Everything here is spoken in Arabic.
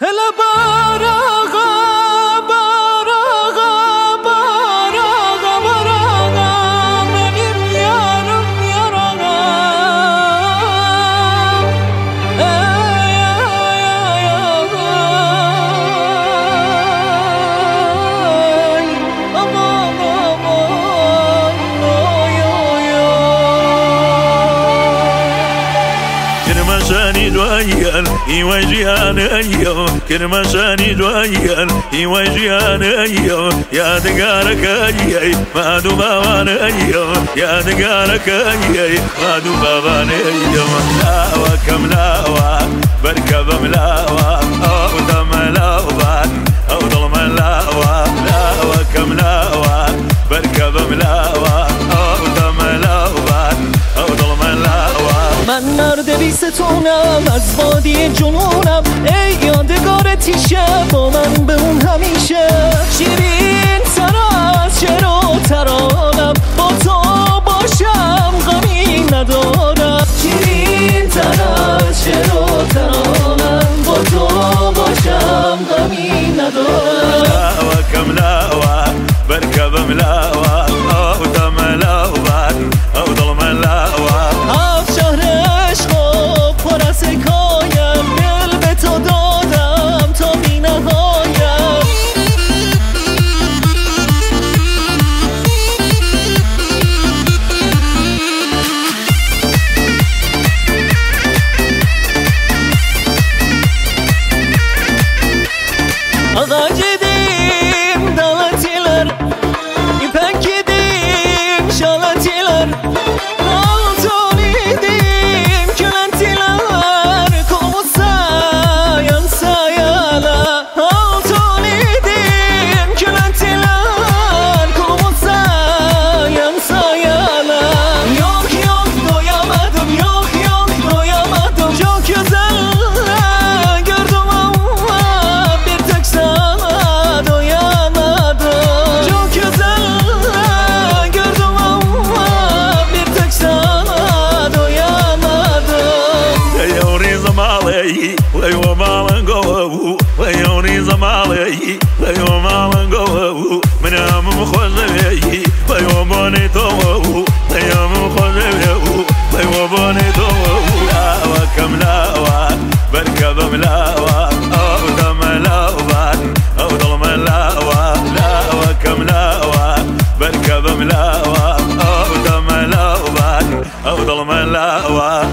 هلا بارغا كرمشاني دويان يواجيان ايو كرمشاني دويان يواجيان ايو يا دقارك ايي ما دو بابان ايو يا دقارك ايي ما دو بابان ايو من مرد بی ستونم از وادی جنونم. ای یادگار تیشه با من بمون همیشه. شیرین تر از شعر و ترانم. با تو باشم غمی ندارم. شیرین تر Ağacı زمالي ويو مالن قوو من ام مخزبي ويو بوني تو ويو مخزبي ويو بوني تو لاوا كم لاوا بركب ملاوا آو دم لاوا آو ظلم لاوا. لاوا كم لاوا بركب ملاوا آو دم لاوا آو ظلم لاوا.